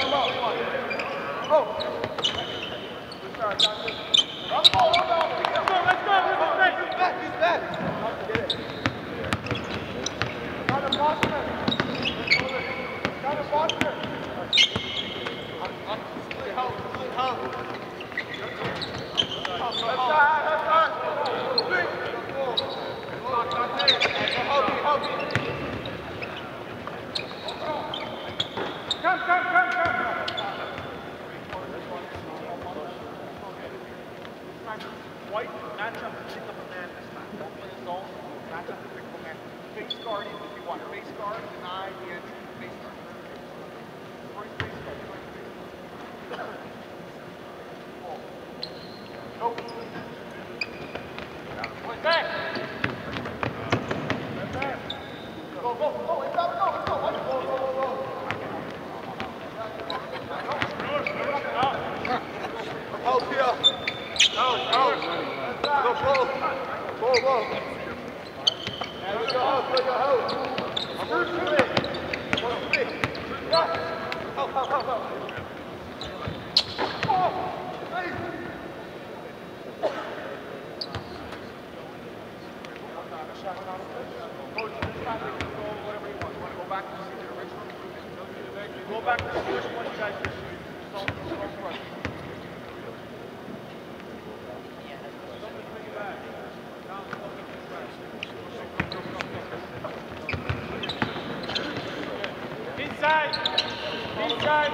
come, come. White, match up and pick up a man this time. Don't play a zone. Match up and pick a man. Face guard him if you want. Face guard, deny the entry. Face guard. First face guard. First face guard. Nope. Point back. Go, go, go. Let's go, let's go, let's go. Let's go, go, go, go. Help here. Out, out. Go, go, go out. I'm first to to the original? Go back to the first one you guys just. Don't, don't rush. Inside. Inside. Deny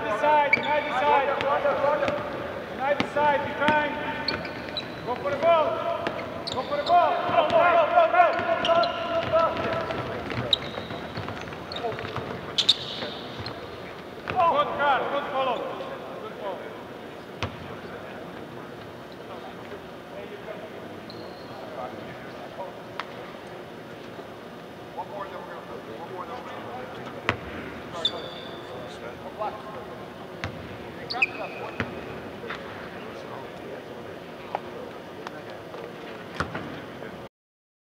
the side. Deny the side. Deny the side. Behind. Go for the ball. Go for the ball. Go, go, go, go, go. Good card. Good follow. Good follow. One more, then we're gonna, put one more, then we're gonna. Start. Watch. Grab it up.